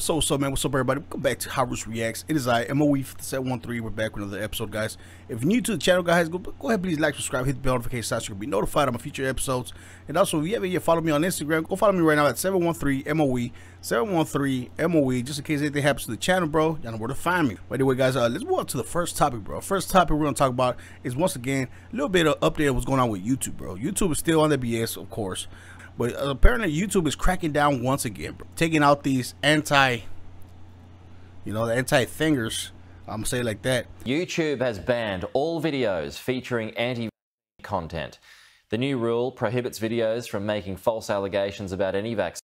What's up, what's up, man? What's up, everybody? Welcome back to High Roots Reacts. It is I, MOE5713. We're back with another episode, guys. If you're new to the channel, guys, go, go ahead, please like, subscribe, hit the bell notification so you can be notified of my future episodes. And also, if you haven't yet followed me on Instagram, go follow me right now at 713MOE, 713MOE, just in case anything happens to the channel, bro. Y'all know where to find me. But anyway, guys, uh, let's move on to the first topic, bro. First topic we're going to talk about is, once again, a little bit of update of what's going on with YouTube, bro. YouTube is still on the BS, of course. But apparently, YouTube is cracking down once again, bro. Taking out these anti you know, the anti-fingers. I'm gonna say like that. YouTube has banned all videos featuring anti content. The new rule prohibits videos from making false allegations about any vaccine,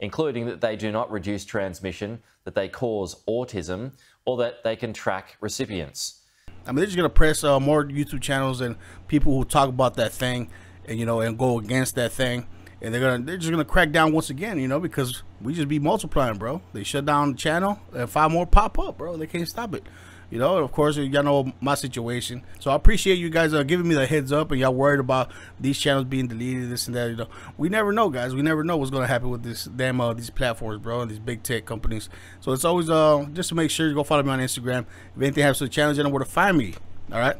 including that they do not reduce transmission, that they cause autism, or that they can track recipients. I mean, they're just gonna press uh, more YouTube channels and people who talk about that thing, and you know, and go against that thing and they're gonna they're just gonna crack down once again, you know, because we just be multiplying, bro. They shut down the channel and five more pop up, bro. They can't stop it. You know, of course, y'all know my situation. So I appreciate you guys uh, giving me the heads up and y'all worried about these channels being deleted, this and that. You know, we never know, guys. We never know what's going to happen with this damn uh, these platforms, bro, and these big tech companies. So it's always uh just to make sure you go follow me on Instagram. If anything happens to the channel, you know where to find me. All right.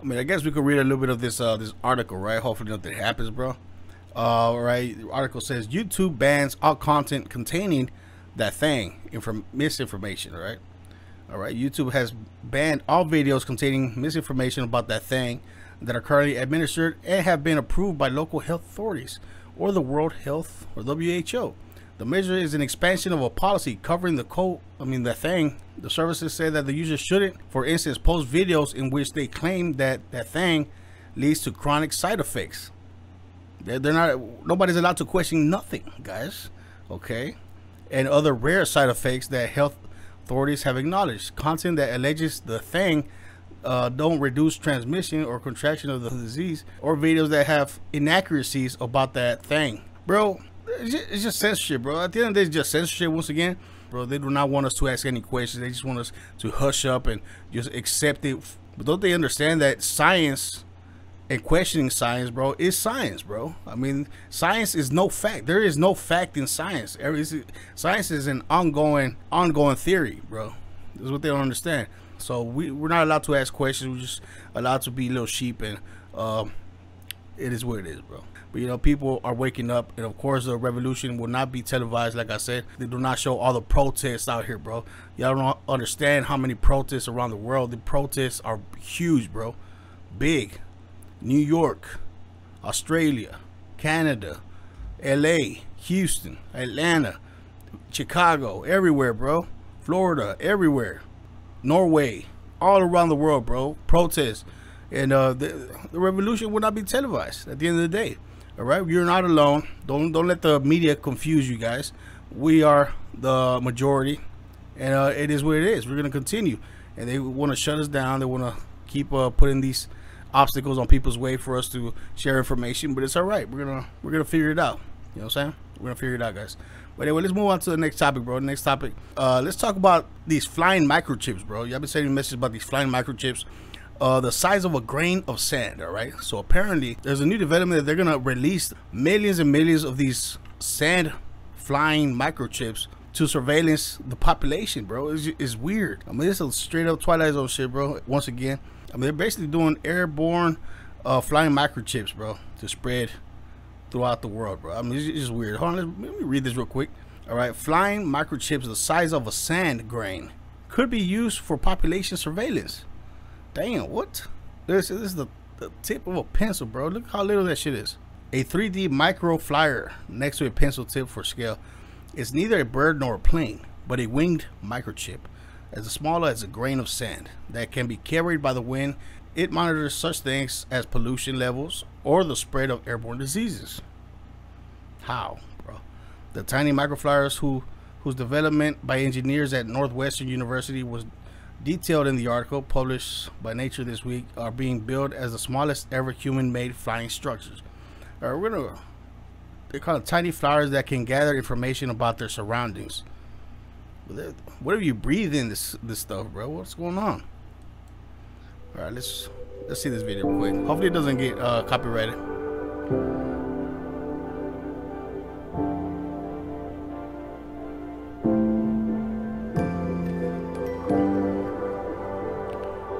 I mean, I guess we could read a little bit of this uh this article, right? Hopefully nothing happens, bro. All right, the article says YouTube bans all content containing that thing, inform misinformation. Right. All right. YouTube has banned all videos containing misinformation about that thing that are currently administered and have been approved by local health authorities or the World Health or WHO. The measure is an expansion of a policy covering the code. I mean, the thing. The services say that the user shouldn't, for instance, post videos in which they claim that that thing leads to chronic side effects they're, they're not. Nobody's allowed to question nothing, guys. Okay, and other rare side effects that health authorities have acknowledged. Content that alleges the thing uh, don't reduce transmission or contraction of the disease, or videos that have inaccuracies about that thing, bro. It's just, it's just censorship, bro. At the end of the day, it's just censorship once again, bro. They do not want us to ask any questions. They just want us to hush up and just accept it. But don't they understand that science and questioning science, bro, is science, bro. I mean, science is no fact. There is no fact in science. Science is an ongoing, ongoing theory, bro. This is what they don't understand. So we we're not allowed to ask questions. We're just allowed to be little sheep, and uh, it is what it is, bro. But you know, people are waking up, and of course, the revolution will not be televised. Like I said, they do not show all the protests out here, bro. Y'all don't understand how many protests around the world. The protests are huge, bro. Big New York, Australia, Canada, LA, Houston, Atlanta, Chicago, everywhere, bro. Florida, everywhere. Norway, all around the world, bro. Protests. And uh, the, the revolution will not be televised at the end of the day. All right, you're not alone. Don't don't let the media confuse you guys. We are the majority, and uh, it is what it is. We're gonna continue, and they want to shut us down. They want to keep uh, putting these obstacles on people's way for us to share information, but it's all right. We're gonna we're gonna figure it out. You know what I'm saying? We're gonna figure it out, guys. But anyway, let's move on to the next topic, bro. The next topic. Uh, let's talk about these flying microchips, bro. Y'all been sending messages about these flying microchips. Uh, the size of a grain of sand, all right? So apparently, there's a new development that they're gonna release millions and millions of these sand flying microchips to surveillance the population, bro. It's, it's weird. I mean, it's a straight up Twilight Zone shit, bro. Once again, I mean, they're basically doing airborne uh, flying microchips, bro, to spread throughout the world, bro. I mean, it's, just weird. Hold on, let me read this real quick. All right, flying microchips the size of a sand grain could be used for population surveillance. Damn, what? This, this is the, the tip of a pencil, bro. Look how little that shit is. A 3D micro flyer next to a pencil tip for scale. It's neither a bird nor a plane, but a winged microchip as small as a grain of sand that can be carried by the wind. It monitors such things as pollution levels or the spread of airborne diseases. How, bro? The tiny microflyers who whose development by engineers at Northwestern University was detailed in the article published by Nature this week are being built as the smallest ever human-made flying structures. Right, we're gonna they're called tiny flowers that can gather information about their surroundings. What are you breathing this this stuff, bro? What's going on? All right, let's let's see this video quick. Hopefully, it doesn't get uh, copyrighted.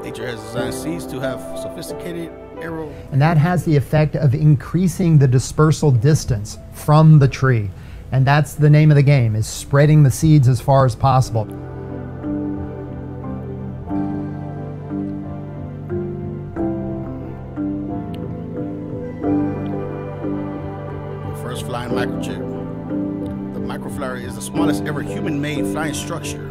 Nature has designed seeds to have sophisticated arrow, and that has the effect of increasing the dispersal distance from the tree. And that's the name of the game, is spreading the seeds as far as possible. The First flying microchip. The microflyer is the smallest ever human-made flying structure.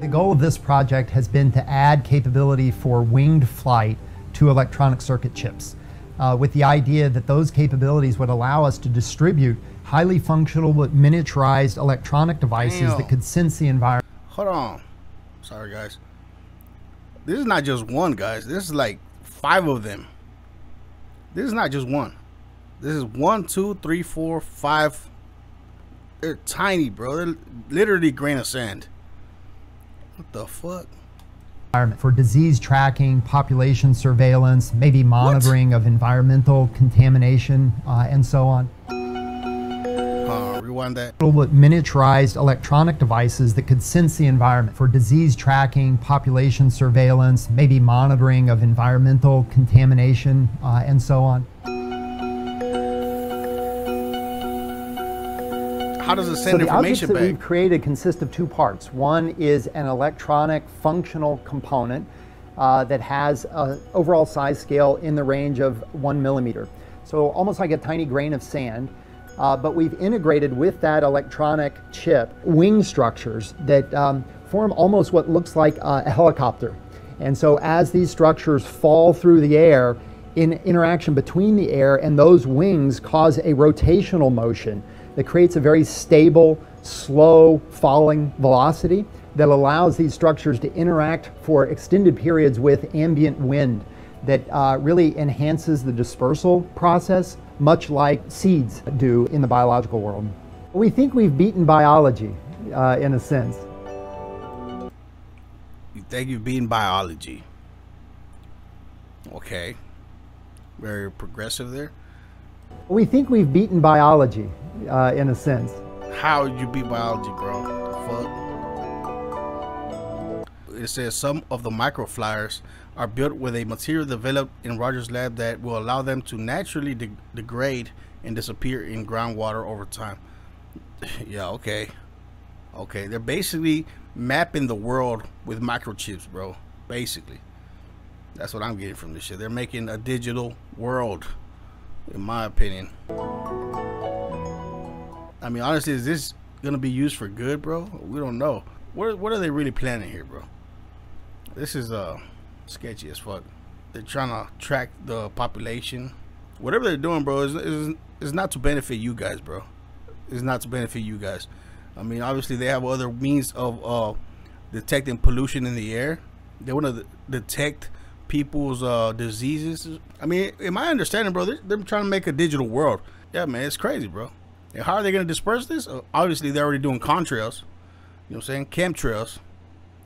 The goal of this project has been to add capability for winged flight to electronic circuit chips, uh, with the idea that those capabilities would allow us to distribute highly functional but miniaturized electronic devices Damn. that could sense the environment. Hold on. Sorry, guys. This is not just one, guys. This is like five of them. This is not just one. This is one, two, three, four, five. They're tiny, bro. They're literally grain of sand. What the fuck? Environment for disease tracking, population surveillance, maybe monitoring of environmental contamination, uh, and so on. Uh, rewind that. Miniaturized electronic devices that could sense the environment for disease tracking, population surveillance, maybe monitoring of environmental contamination, uh, and so on. How does it So send the objects that back? we've created consist of two parts. One is an electronic functional component uh, that has an overall size scale in the range of one millimeter. So almost like a tiny grain of sand. Uh, but we've integrated with that electronic chip wing structures that um, form almost what looks like a helicopter. And so as these structures fall through the air, in interaction between the air and those wings cause a rotational motion that creates a very stable, slow falling velocity that allows these structures to interact for extended periods with ambient wind that uh, really enhances the dispersal process, much like seeds do in the biological world. We think we've beaten biology uh, in a sense. You think you've beaten biology. Okay. Very progressive there. We think we've beaten biology uh, in a sense. How you beat biology, bro? Fuck? It says some of the microflyers are built with a material developed in Rogers Lab that will allow them to naturally de degrade and disappear in groundwater over time. yeah, okay. Okay, they're basically mapping the world with microchips, bro. Basically. That's what I'm getting from this shit. They're making a digital world, in my opinion. I mean, honestly, is this gonna be used for good, bro? We don't know. What what are they really planning here, bro? This is uh sketchy as fuck. They're trying to track the population. Whatever they're doing, bro, is is is not to benefit you guys, bro. It's not to benefit you guys. I mean, obviously they have other means of uh detecting pollution in the air. They want to detect people's uh diseases. I mean, in my understanding, bro, they're, they're trying to make a digital world. Yeah, man, it's crazy, bro. And how are they going to disperse this? Uh, obviously, they're already doing contrails. You know what I'm saying? Chemtrails.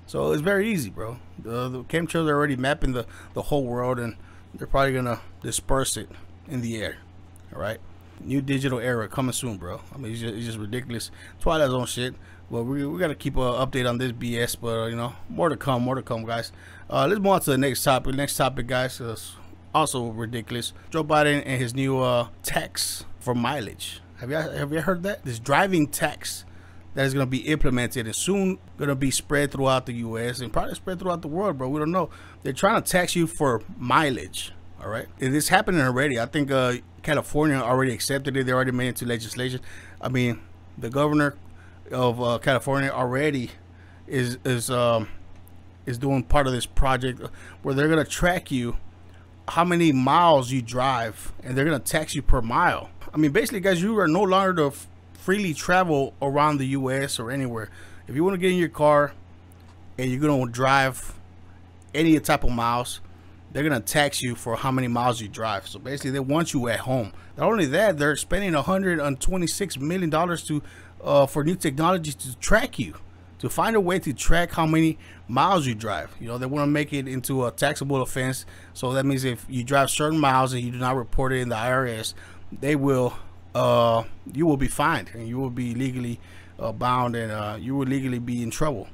So it's very easy, bro. The, the chemtrails are already mapping the, the whole world, and they're probably going to disperse it in the air. All right? New digital era coming soon, bro. I mean, it's just, it's just ridiculous. Twilight Zone shit. Well, we, we got to keep an update on this BS, but, uh, you know, more to come, more to come, guys. Uh, let's move on to the next topic. Next topic, guys, is also ridiculous. Joe Biden and his new uh, tax for mileage. Have you have you heard that? This driving tax that is going to be implemented and soon going to be spread throughout the U.S. and probably spread throughout the world, bro. We don't know. They're trying to tax you for mileage. All right, and it's happening already. I think uh, California already accepted it. They already made it into legislation. I mean, the governor of uh, California already is is um, is doing part of this project where they're going to track you how many miles you drive and they're going to tax you per mile. I mean, basically, guys, you are no longer to freely travel around the U.S. or anywhere. If you want to get in your car and you're going to drive any type of miles, they're going to tax you for how many miles you drive. So basically, they want you at home. Not only that, they're spending 126 million dollars to uh, for new technology to track you, to find a way to track how many miles you drive. You know, they want to make it into a taxable offense. So that means if you drive certain miles and you do not report it in the IRS, they will uh you will be fined and you will be legally uh, bound and uh you will legally be in trouble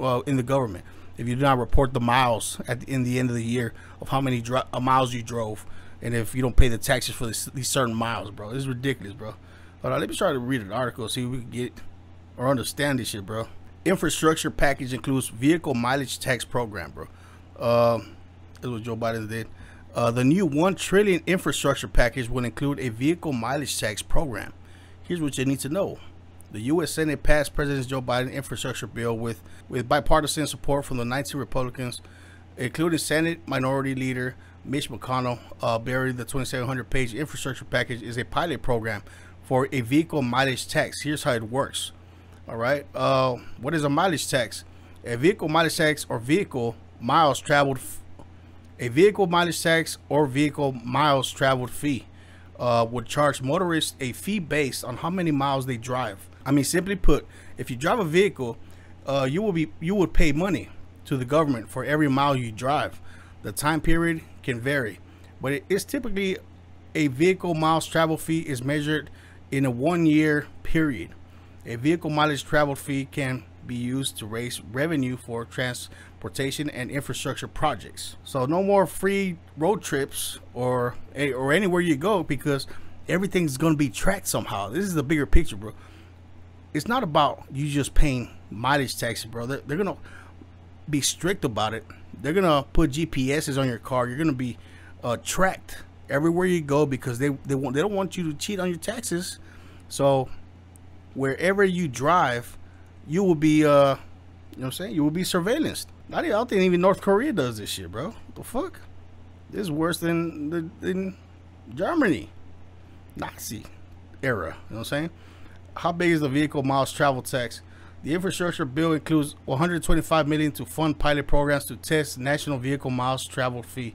uh, in the government if you do not report the miles at the, in the end of the year of how many dro- uh, miles you drove, and if you don't pay the taxes for this, these certain miles, bro. This is ridiculous, bro. On, let me try to read an article, see if we can get or understand this shit, bro. Infrastructure package includes vehicle mileage tax program, bro. Uh, this is what Joe Biden did. Uh, the new one trillion infrastructure package will include a vehicle mileage tax program. Here's what you need to know: the U.S. Senate passed President Joe Biden infrastructure bill with, with bipartisan support from the 19 Republicans, including Senate Minority Leader Mitch McConnell. Uh, buried the 2,700-page infrastructure package is a pilot program for a vehicle mileage tax. Here's how it works. All right. Uh, what is a mileage tax? A vehicle mileage tax or vehicle miles traveled. A vehicle mileage tax or vehicle miles traveled fee uh, would charge motorists a fee based on how many miles they drive. I mean, simply put, if you drive a vehicle, uh, you will be you would pay money to the government for every mile you drive. The time period can vary, but it is typically a vehicle miles travel fee is measured in a one year period. A vehicle mileage travel fee can be used to raise revenue for transportation and infrastructure projects. So no more free road trips or or anywhere you go because everything's going to be tracked somehow. This is the bigger picture, bro it's not about you just paying mileage taxes, bro. They're, they're gonna be strict about it. They're gonna put GPSs on your car. You're gonna be uh, tracked everywhere you go because they they want they don't want you to cheat on your taxes. So wherever you drive, you will be uh, you know what I'm saying? You will be surveillanced. I don't think even North Korea does this shit, bro. What the fuck? This is worse than the than Germany. Nazi era. You know what I'm saying? how big is the vehicle miles travel tax? The infrastructure bill includes 125 million to fund pilot programs to test national vehicle miles travel fee.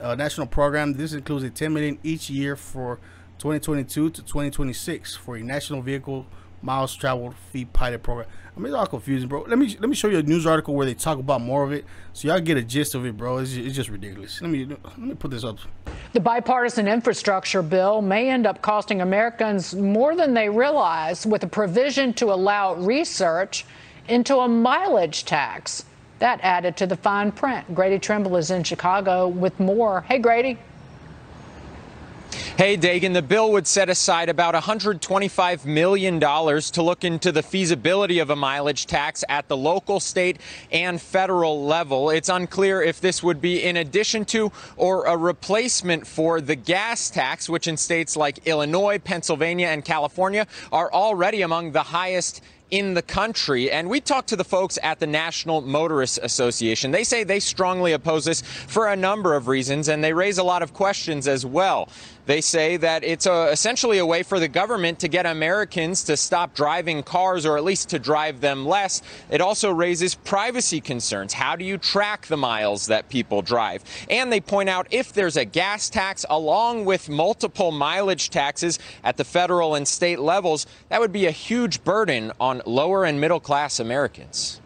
Uh, national program. This includes a 10 million each year for 2022 to 2026 for a national vehicle miles traveled fee pilot program. I mean, it's all confusing, bro. Let me let me show you a news article where they talk about more of it, so y'all get a gist of it, bro. It's, it's just ridiculous. Let me let me put this up. The bipartisan infrastructure bill may end up costing Americans more than they realize, with a provision to allow research into a mileage tax. That added to the fine print. Grady Trimble is in Chicago with more. Hey, Grady. Hey, Dagen, the bill would set aside about $125 million to look into the feasibility of a mileage tax at the local, state, and federal level. It's unclear if this would be in addition to or a replacement for the gas tax, which in states like Illinois, Pennsylvania, and California are already among the highest in the country. And we talked to the folks at the National Motorists Association. They say they strongly oppose this for a number of reasons, and they raise a lot of questions as well. They say that it's a, essentially a way for the government to get Americans to stop driving cars or at least to drive them less. It also raises privacy concerns. How do you track the miles that people drive? And they point out if there's a gas tax along with multiple mileage taxes at the federal and state levels, that would be a huge burden on lower and middle class Americans.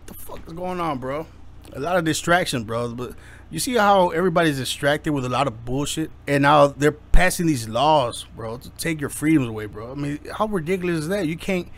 What the fuck is going on, bro? A lot of distraction, bro. But you see how everybody's distracted with a lot of bullshit, and now they're passing these laws, bro, to take your freedoms away, bro. I mean, how ridiculous is that? You can't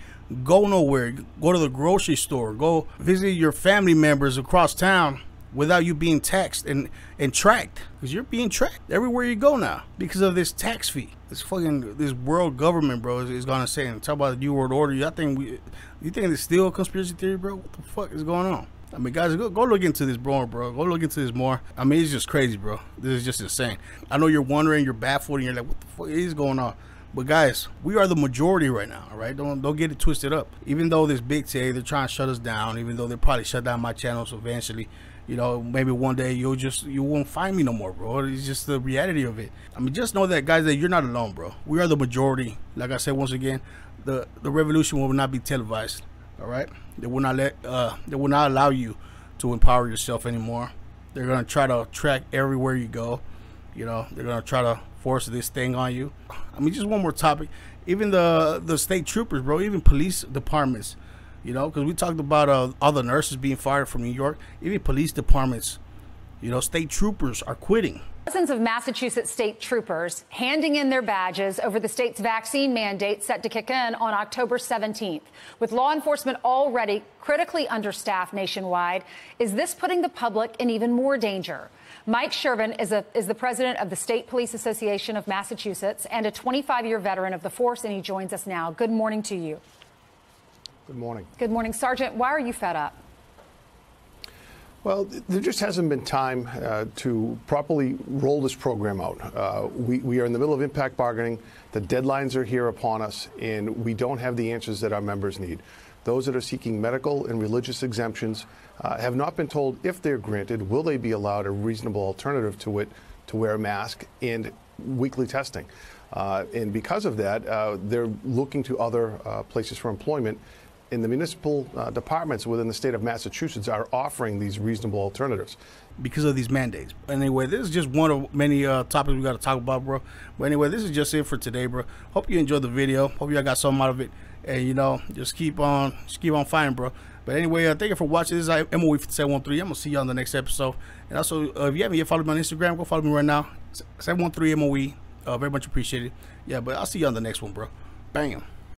go nowhere, go to the grocery store, go visit your family members across town without you being taxed and and tracked. Because you're being tracked everywhere you go now because of this tax fee. This fucking this world government bro is, is gonna say and talk about the new world order. You think we you think it's still a conspiracy theory bro? What the fuck is going on I mean, guys, go, go look into this more, bro. Go look into this more. I mean, it's just crazy, bro. This is just insane. I know you're wondering, you're baffled, and you're like, what the fuck is going on? But guys, we are the majority right now, all right? Don't don't get it twisted up. Even though this big TA, they're trying to shut us down. Even though they probably shut down my channels eventually, you know, maybe one day you'll just you won't find me no more, bro. It's just the reality of it. I mean, just know that, guys, that you're not alone, bro. We are the majority. Like I said once again, the the revolution will not be televised. All right, they will not let uh they will not allow you to empower yourself anymore. They're gonna try to track everywhere you go. You know, they're gonna try to force this thing on you. I mean, just one more topic. Even the the state troopers, bro. Even police departments. You know, because we talked about uh, all the nurses being fired from New York. Even police departments You know, state troopers are quitting. Dozens of Massachusetts state troopers handing in their badges over the state's vaccine mandate set to kick in on October 17th. With law enforcement already critically understaffed nationwide, is this putting the public in even more danger? Mike Cherven is, a, is the president of the State Police Association of Massachusetts and a 25 year veteran of the force, and he joins us now. Good morning to you. Good morning. Good morning, Sergeant. Why are you fed up? Well, there just hasn't been time uh, to properly roll this program out. Uh, we, we are in the middle of impact bargaining. The deadlines are here upon us, and we don't have the answers that our members need. Those that are seeking medical and religious exemptions uh, have not been told if they're granted, will they be allowed a reasonable alternative to it to wear a mask and weekly testing. Uh, and because of that, uh, they're looking to other uh, places for employment in the municipal uh, departments within the state of Massachusetts are offering these reasonable alternatives. because of these mandates. Anyway, this is just one of many uh, topics we got to talk about, bro. But anyway, this is just it for today, bro. Hope you enjoyed the video. Hope y'all got something out of it, and you know, just keep on, just keep on fighting, bro. But anyway, uh, thank you for watching. This is MOE 713. I'm gonna see you on the next episode. And also, uh, if you haven't yet followed me on Instagram, go follow me right now. 713 MOE. Uh, very much appreciated. Yeah, but I'll see you on the next one, bro. Bam.